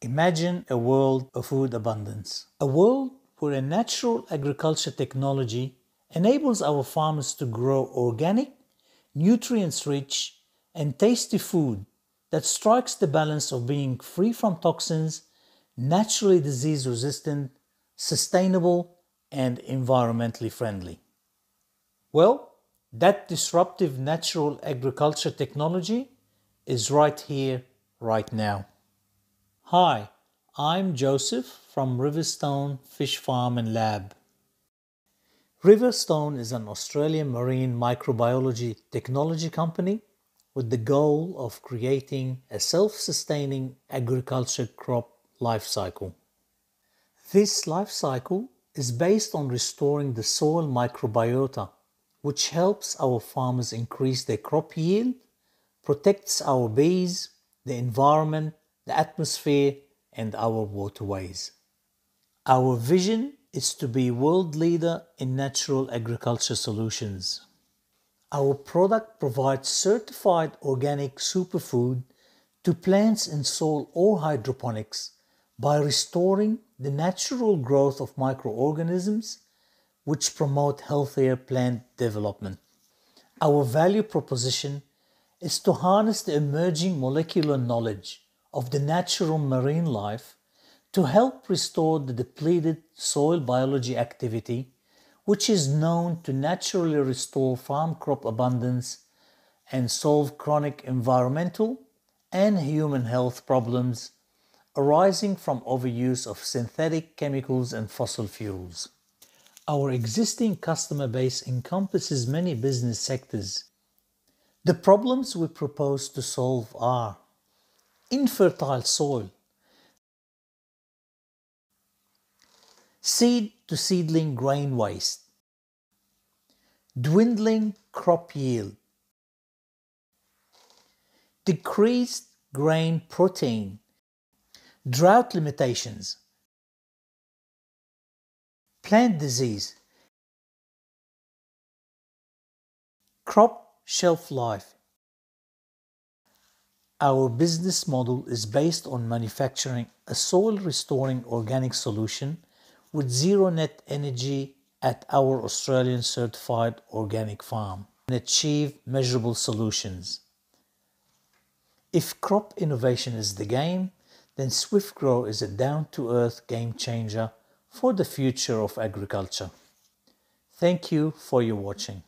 Imagine a world of food abundance, a world where a natural agriculture technology enables our farmers to grow organic, nutrients rich, and tasty food that strikes the balance of being free from toxins, naturally disease resistant, sustainable, and environmentally friendly. Well, that disruptive natural agriculture technology is right here, right now. Hi, I'm Joseph from Riverstone Fish Farm and Lab. Riverstone is an Australian marine microbiology technology company with the goal of creating a self sustaining agriculture crop life cycle. This life cycle is based on restoring the soil microbiota, which helps our farmers increase their crop yield, protects our bees, the environment, the atmosphere, and our waterways. Our vision is to be world leader in natural agriculture solutions. Our product provides certified organic superfood to plants in soil or hydroponics by restoring the natural growth of microorganisms which promote healthier plant development. Our value proposition is to harness the emerging molecular knowledge of the natural marine life to help restore the depleted soil biology activity, which is known to naturally restore farm crop abundance and solve chronic environmental and human health problems arising from overuse of synthetic chemicals and fossil fuels. Our existing customer base encompasses many business sectors. The problems we propose to solve are infertile soil, seed to seedling grain waste, dwindling crop yield, decreased grain protein, drought limitations, plant disease, crop shelf life. Our business model is based on manufacturing a soil restoring organic solution with zero net energy at our Australian certified organic farm and achieve measurable solutions. If crop innovation is the game, then SwiftGrow is a down to earth game changer for the future of agriculture. Thank you for your watching.